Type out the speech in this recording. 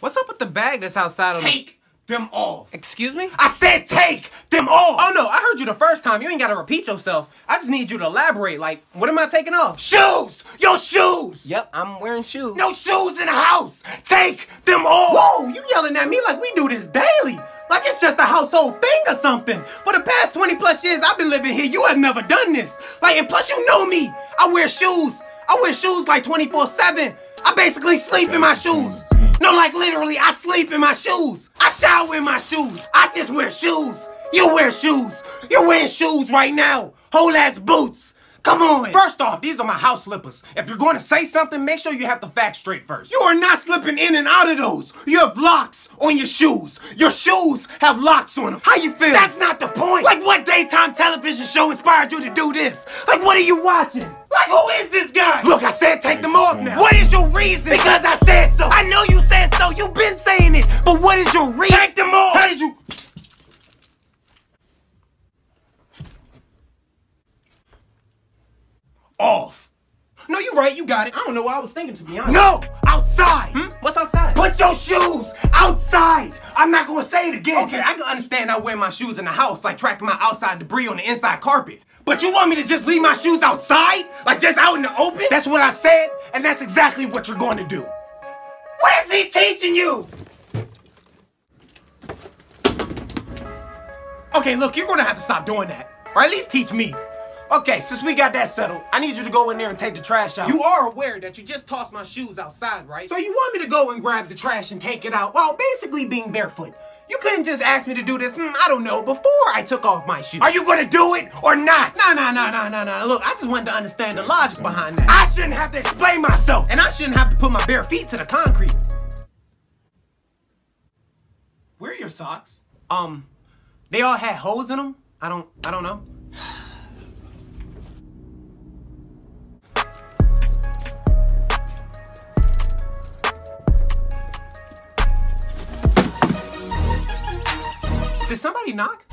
What's up with the bag that's outside of the... Take them off. Excuse me? I said take them off. Oh no, I heard you the first time. You ain't gotta repeat yourself. I just need you to elaborate. Like, what am I taking off? Shoes! Your shoes! Yep, I'm wearing shoes. No shoes in the house! Take them off! Whoa, you yelling at me like we do this daily. Like it's just a household thing or something. For the past 20 plus years I've been living here, you have never done this. Like, and plus you know me. I wear shoes. I wear shoes like 24-7. I basically sleep in my shoes. No, like literally, I sleep in my shoes. I shower in my shoes. I just wear shoes. You wear shoes. You're wearing shoes right now. Whole ass boots. Come on. First off, these are my house slippers. If you're going to say something, make sure you have the facts straight first. You are not slipping in and out of those. You have locks on your shoes. Your shoes have locks on them. How you feel? That's not the point! Like what daytime television show inspired you to do this? Like what are you watching? Like who is this guy? Look, I said take them off now. What is your reason? Because I said so. I know you said so. You've been saying it. But what is your reason? Take them off. How did you? off. No, you're right. You got it. I don't know what I was thinking to be honest. No! Outside! Hmm? What's outside? Put your shoes outside! I'm not gonna say it again. Okay, I can understand I wear my shoes in the house, like tracking my outside debris on the inside carpet. But you want me to just leave my shoes outside? Like just out in the open? That's what I said, and that's exactly what you're going to do. What is he teaching you? Okay, look, you're gonna have to stop doing that. Or at least teach me. Okay, since we got that settled, I need you to go in there and take the trash out. You are aware that you just tossed my shoes outside, right? So you want me to go and grab the trash and take it out while basically being barefoot. You couldn't just ask me to do this, hmm, I don't know, before I took off my shoes. Are you gonna do it or not? No, no, no, no, no, no. Look, I just wanted to understand the logic behind that. I shouldn't have to explain myself. and I shouldn't have to put my bare feet to the concrete. Where are your socks? Um, they all had holes in them. I don't, I don't know. Did somebody knock?